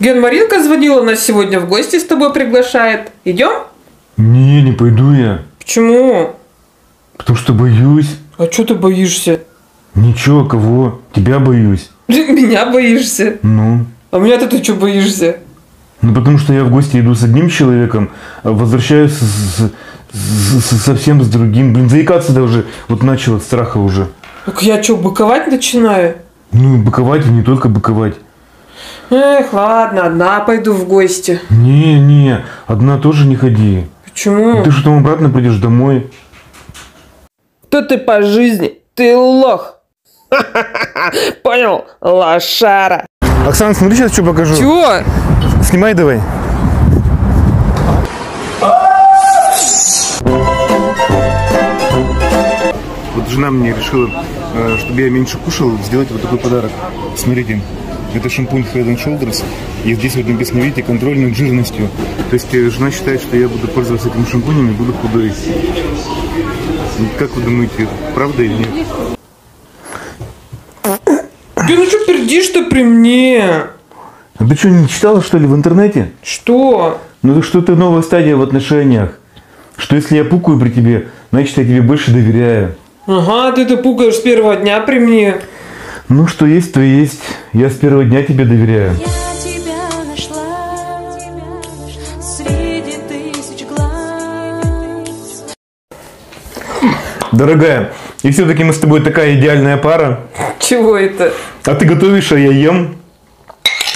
Ген Маринка звонила нас сегодня в гости с тобой приглашает. Идем? Не, не пойду я. Почему? Потому что боюсь. А что ты боишься? Ничего, кого? Тебя боюсь. Меня боишься? Ну. А меня-то ты что боишься? Ну потому что я в гости иду с одним человеком, а возвращаюсь с- с- с- совсем с другим. Блин, заикаться даже вот начал от страха уже. Так я что, быковать начинаю? Ну, быковать и не только быковать. Эх, ладно, одна пойду в гости. Не, не, одна тоже не ходи. Почему? Ты что там обратно придешь домой? Кто ты по жизни? Ты лох. Понял? Лошара. Оксана, смотри, сейчас что покажу. Чего? Снимай давай. Вот жена мне решила, э, чтобы я меньше кушал, сделать вот такой подарок. Смотрите, это шампунь Head and Shoulders. И здесь вот написано, видите, контроль над жирностью. То есть э, жена считает, что я буду пользоваться этим шампунем и буду худой. Ну, Как вы думаете, правда или нет? Ты ну что пердишь ты при мне? А ты что, не читала, что ли, в интернете? Что? Ну так что это новая стадия в отношениях. Что если я пукаю при тебе, значит я тебе больше доверяю. Ага, ты-то пугаешь с первого дня при мне. Ну что есть, то есть. Я с первого дня тебе доверяю. Я тебя нашла среди тысяч глаз. Дорогая, и все-таки мы с тобой такая идеальная пара. Чего это? А ты готовишь, а я ем.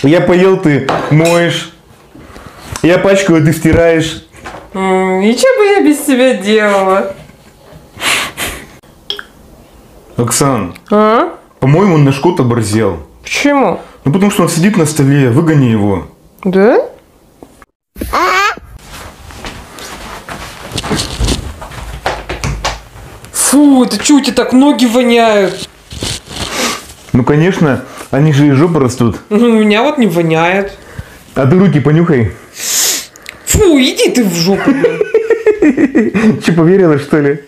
Я поел, ты моешь. Я пачкаю, а ты стираешь. И что бы я без тебя делала? Оксан, А? По-моему, он наш кот оборзел. Почему? Ну потому что он сидит на столе, выгони его. Да? Фу, это что у тебя так ноги воняют? Ну конечно, они же из жопы растут. Ну, у меня вот не воняет. А ты руки понюхай. Фу, иди ты в жопу. Че, поверила, что ли?